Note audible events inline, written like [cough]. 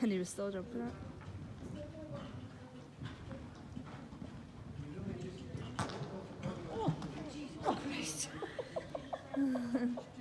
And he was still jumping. for Oh, Oh, Christ. [laughs]